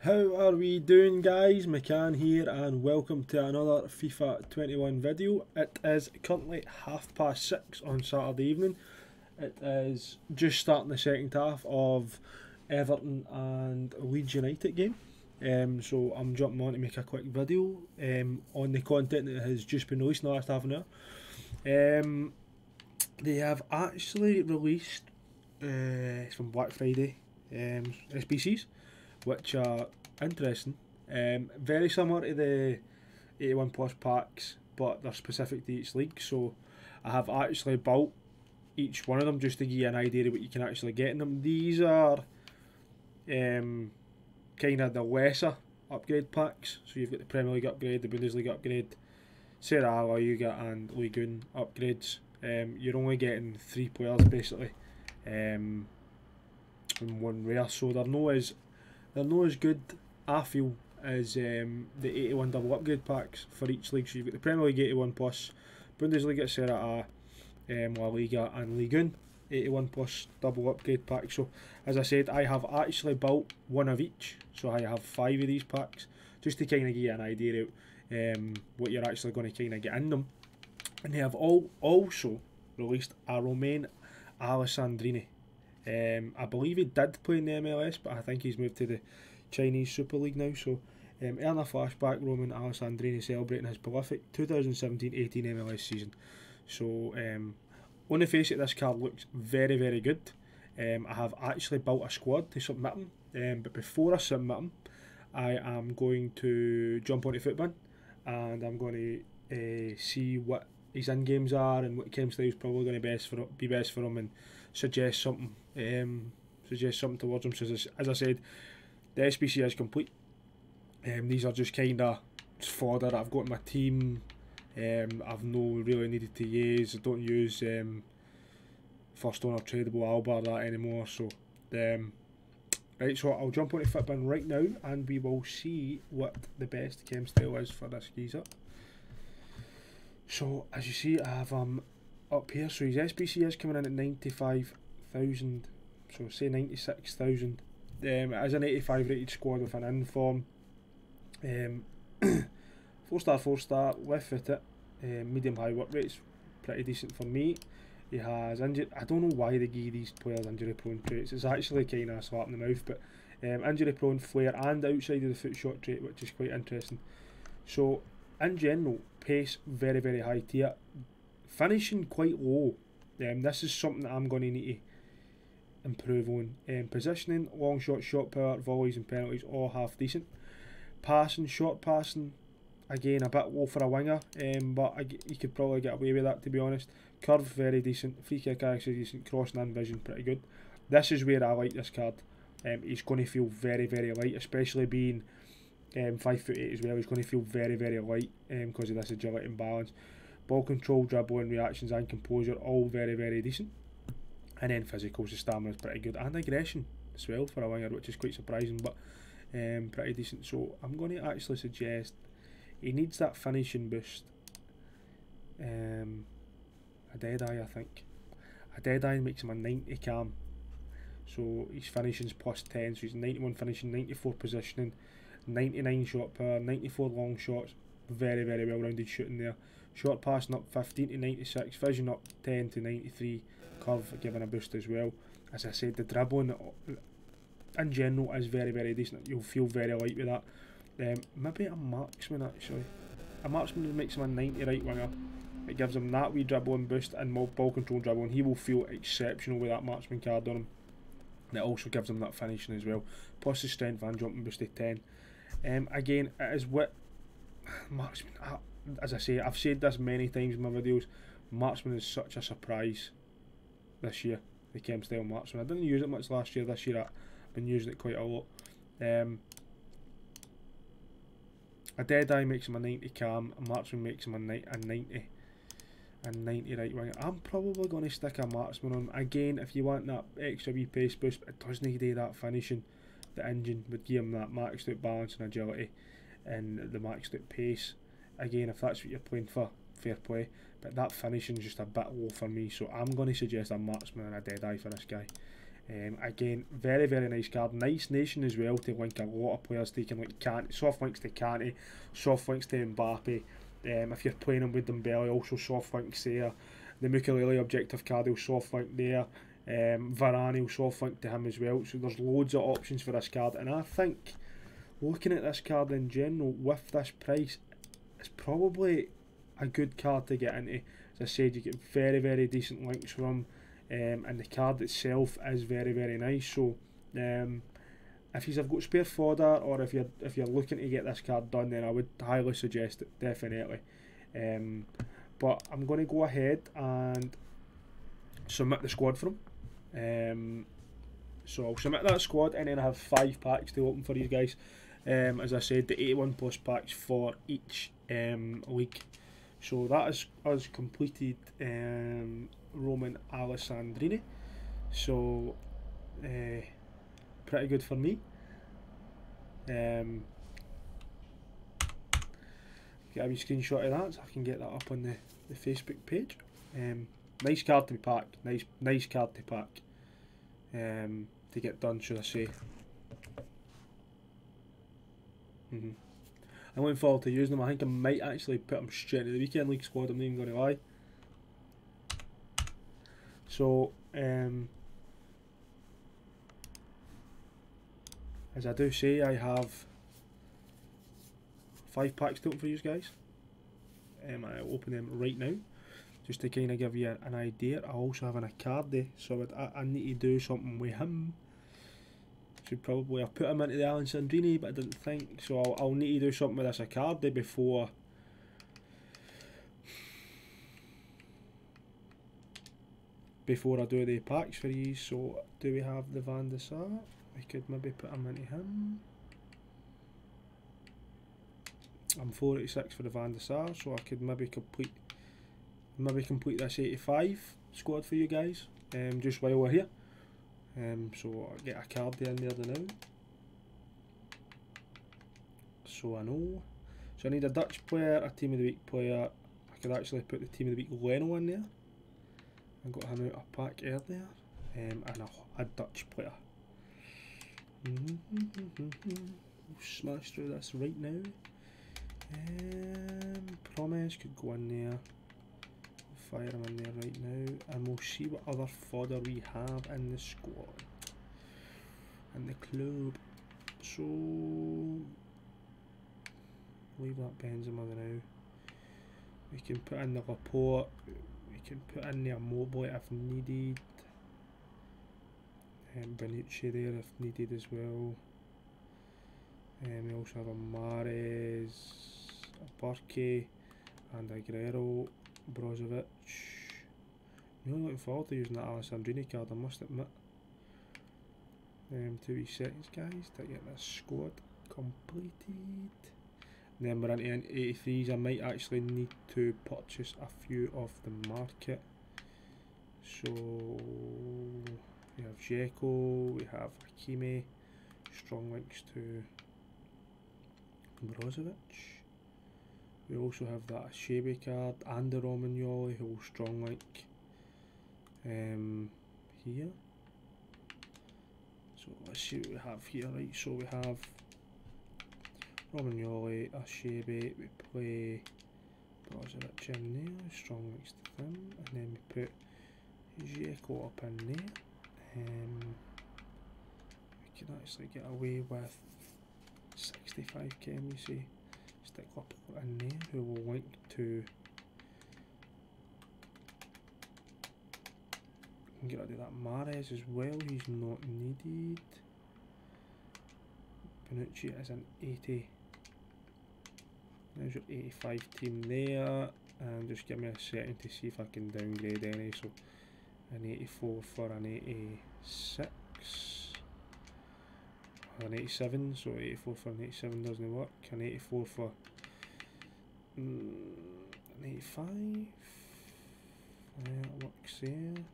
How are we doing guys? McCann here and welcome to another FIFA 21 video. It is currently half past six on Saturday evening. It is just starting the second half of Everton and Leeds United game. Um, so I'm jumping on to make a quick video um, on the content that has just been released in the last half an hour. Um, they have actually released uh, from Black Friday um, SBCs, which are interesting. Um, very similar to the 81 plus packs, but they're specific to each league. So I have actually bought each one of them just to give you an idea of what you can actually get in them. These are um, kind of the lesser upgrade packs. So you've got the Premier League upgrade, the Bundesliga upgrade, Serie A, Liga, and Ligue 1 upgrades. Um, you're only getting three players basically um, in one rare, so they're not as they're not as good. I feel as um, the 81 double upgrade packs for each league. So you've got the Premier League 81 plus, Bundesliga, Serie A, um, La Liga, and Ligue 1. 81 plus double upgrade pack. So, as I said, I have actually built one of each. So, I have five of these packs just to kind of give you an idea of um, what you're actually going to kind of get in them. And they have all also released a Romain Alessandrini. Um, I believe he did play in the MLS, but I think he's moved to the Chinese Super League now. So, um, in a flashback, Roman Alessandrini celebrating his prolific 2017-18 MLS season. So, um, on the face of this card looks very, very good. Um, I have actually built a squad to submit him, um, but before I submit him, I am going to jump onto Futbin and I'm going to uh, see what his end games are and what chem style is probably going to be best for be best for him and suggest something um, suggest something towards them. So as, as I said, the SBC is complete. Um, these are just kind of fodder I've got in my team. Um, I've no really needed to use. I don't use um, first owner tradable Alba or that anymore. So, um, right. So I'll jump on onto Futbin right now, and we will see what the best chem style is for this geezer. So as you see, I have um up here. So his SBC is coming in at ninety five thousand. So say ninety six thousand. Um, it is an eighty five rated squad with an inform. Um. Four star, four star, left footed, uh, medium high work rates, pretty decent for me. He has injured. I don't know why they give these players injury prone traits. It's actually kind of a slap in the mouth, but um, injury prone, flare, and outside of the foot shot trait, which is quite interesting. So, in general, pace very very high tier, finishing quite low. Um, this is something that I'm going to need to improve on. Um, positioning, long shot, shot power, volleys, and penalties all half decent. Passing, short passing, again a bit low for a winger, um, but I, you could probably get away with that to be honest. Curve very decent, free kick actually decent, crossing and vision pretty good. This is where I like this card. Um, he's going to feel very very light, especially being um, five foot eight as well. He's going to feel very very light because um, of this agility and balance. Ball control, dribbling, reactions and composure all very very decent. And then physicals, the stamina is pretty good and aggression as well for a winger, which is quite surprising, but um, pretty decent. So I'm going to actually suggest he needs that finishing boost. Um, a dead eye, I think. A dead eye makes him a 90 cam. So his finishing's plus 10, so he's 91 finishing, 94 positioning, 99 shot power, 94 long shots. Very, very well rounded shooting there. Short passing up 15 to 96, vision up 10 to 93, curve giving a boost as well. As I said, the dribbling in general is very, very decent. You'll feel very light with that. Um, maybe a marksman actually. A marksman makes him a 90 right winger. It gives him that wee dribbling boost and more ball control dribbling. He will feel exceptional with that marksman card on him. And it also gives him that finishing as well. Plus his strength and jumping boost to 10. Um, again, it is what marksman. Uh, as I say, I've said this many times in my videos. Marksman is such a surprise this year. The chem style marksman. I didn't use it much last year. This year I've been using it quite a lot. Um, a dead eye makes him a 90 cam, a marksman makes him a, ni a 90 a 90 right winger. I'm probably going to stick a marksman on. Again, if you want that extra wee pace boost, it doesn't do that finishing. The engine would give him that maxed out balance and agility and the maxed out pace. Again, if that's what you're playing for, fair play. But that finishing is just a bit low for me, so I'm going to suggest a marksman and a dead eye for this guy. Um, again, very very nice card. Nice nation as well to link a lot of players taking like Kante, soft links to Kante, soft links to Mbappe. Um, if you're playing him with Dembele, also soft links there. The Mukiele objective card will soft link there. Um, Varane will soft link to him as well. So there's loads of options for this card, and I think looking at this card in general with this price, it's probably a good card to get into. As I said, you get very very decent links from, um, and the card itself is very very nice. So. Um, if you've got spare fodder or if you're if you're looking to get this card done then I would highly suggest it definitely um, but I'm going to go ahead and submit the squad for um, so I'll submit that squad and then I have five packs to open for these guys um, as I said the 81 plus packs for each um, league so that is us completed um, Roman Alessandrini so uh, pretty good for me. Um, get a wee screenshot of that so I can get that up on the, the Facebook page. Um, nice card to pack. Nice nice card to pack. Um, to get done, should I say. Mm -hmm. I'm looking forward to using them. I think I might actually put them straight into the weekend league squad. I'm not even going to lie. So, um, as I do say, I have five packs to open for you guys. Um, I'll open them right now, just to kind of give you an idea. I also have an Icardi, so I, I need to do something with him. Should probably have put him into the Alessandrini, but I didn't think, so I'll, I'll need to do something with this Icardi before before I do the packs for you. So do we have the Van der Sar? I could maybe put him into him. I'm 486 for the Van der Sar, so I could maybe complete maybe complete this 85 squad for you guys um, just while we're here. Um, so I'll get a card there in there now. So I know. So I need a Dutch player, a Team of the Week player. I could actually put the Team of the Week Leno in there. I got him out a pack earlier. Um, and a, a Dutch player. Smash through this right now. Um, Promes could go in there. Fire him in there right now, and we'll see what other fodder we have in the squad and the club. So leave that Benzema now. We can put in the Laporte. We can put in the Immobile if needed and Bonucci there if needed as well. and we also have a Mahrez, a Burke, and a Guerrero, Brozovic. Really looking forward to using that Alessandrini card, I must admit. Um, two wee seconds guys to get squad completed. And then we're into 83s, I might actually need to purchase a few off the market. So we have Dzeko, we have Hakimi, strong links to Brozovic. We also have that Shebe card and the Romagnoli who will strong link um, here. So let's see what we have here, right? So we have Romagnoli, Ashebe, we play Brozovic in there, strong links to them, and then we put Dzeko up in there. Um, we can actually get away with 65k, you see. Stick in there who will link to. get rid of that Mahrez as well, he's not needed. Bonucci is an 80. There's your 85 team there, and just give me a second to see if I can downgrade any. So an 84 for an 86 an 87 so 84 for an 87 doesn't work an 84 for mm, an 85 yeah, works there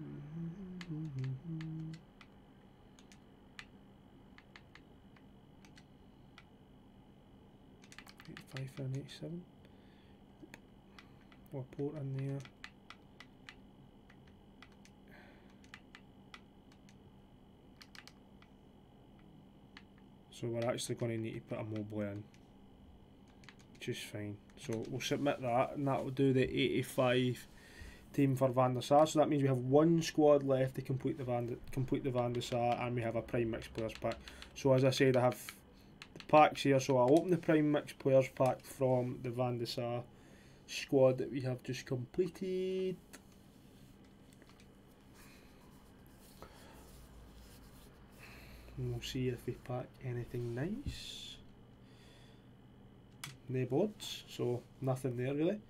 -hmm. Five and eighty-seven. port in there. So we're actually going to need to put Immobile in, which is fine. So we'll submit that, and that will do the 85 team for Van der Sar. So that means we have one squad left to complete the Van complete the Van der Sar, and we have a Prime Mix Players pack. So as I said, I have the packs here. So I'll open the Prime Mix Players pack from the Van der Sar squad that we have just completed. And we'll see if we pack anything nice. No boards, so nothing there really.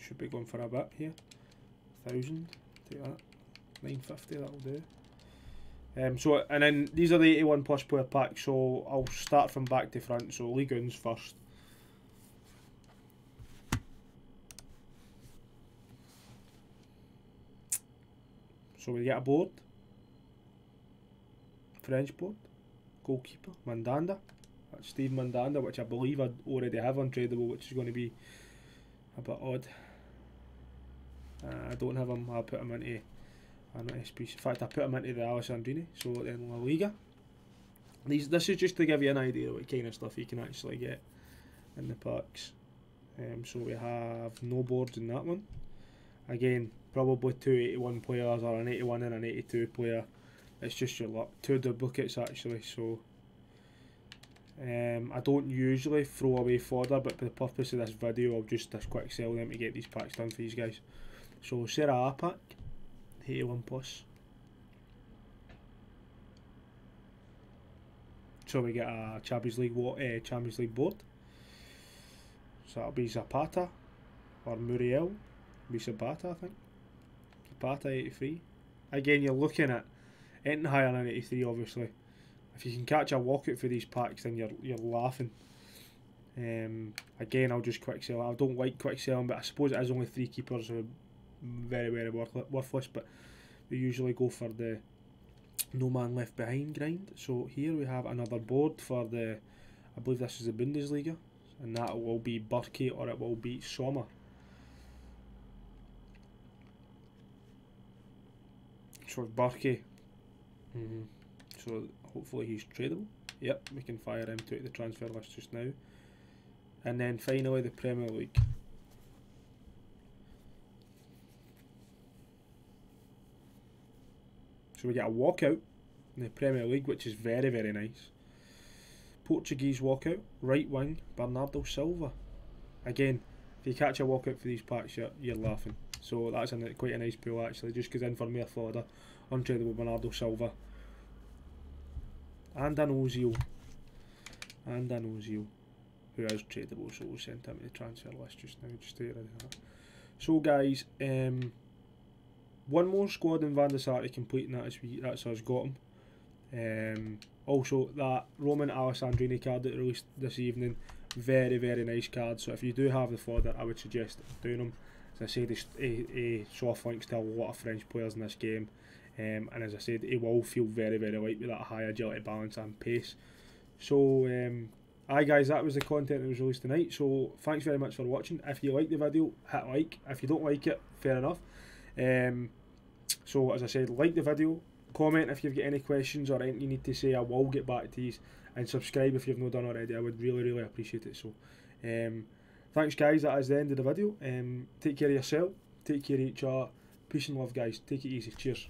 Should be going for a bit here. Thousand, take that. Nine fifty, that'll do. Um, so and then these are the eighty one plus player packs. So I'll start from back to front. So Ligue 1 first. So we'll get a board. French board. Goalkeeper. Mandanda. That's Steve Mandanda, which I believe I already have on untradeable, which is going to be a bit odd. Uh, I don't have him, I'll put him into an SBC. In fact, I put him into the Alessandrini, so in La Liga. These, this is just to give you an idea what kind of stuff you can actually get in the packs. Um, so we have no boards in that one. Again, probably two 81 players or an 81 and an 82 player. It's just your luck. Two duplicates actually, so um, I don't usually throw away fodder, but for the purpose of this video, I'll just this quick sell them to get these packs done for these guys. So Serie A pack, 81 plus. So we get a Champions League uh, Champions League board. So that'll be Zapata or Muriel. Be Zapata, I think. Zapata 83. Again, you're looking at anything higher than 83, obviously. If you can catch a walkout for these packs, then you're you're laughing. Um, again, I'll just quick sell. I don't like quick selling, but I suppose it is only three keepers, so very very worthless. But we usually go for the no man left behind grind. So here we have another board for the, I believe this is the Bundesliga, and that will be Burke or it will be Sommer. So Burke. Mm -hmm. So hopefully he's tradable. Yep, we can fire him to the transfer list just now. And then finally the Premier League. So we get a walkout in the Premier League, which is very, very nice. Portuguese walkout, right wing, Bernardo Silva. Again, if you catch a walkout for these packs, you're, you're laughing. So that's a, quite a nice pull actually, just because in for me Florida, untradeable Bernardo Silva and an Ozil and an Ozil who is tradable so we'll send him to the transfer list just now just to get rid of that. So guys, um, one more squad in Van der Sar to complete that is we, that's us got him. Um, also that Roman Alessandrini card that released this evening, very very nice card so if you do have the fodder I would suggest doing them. As I said, a, a soft links to a lot of French players in this game. Um, and as I said, it will feel very, very light with that high agility, balance, and pace. So, um, aye, guys, that was the content that was released tonight. So, thanks very much for watching. If you like the video, hit like. If you don't like it, fair enough. Um, so, as I said, like the video, comment if you've got any questions or anything you need to say. I will get back to these and subscribe if you've not done already. I would really, really appreciate it. So, um, thanks, guys. That is the end of the video. Um, take care of yourself. Take care of each other. Peace and love, guys. Take it easy. Cheers.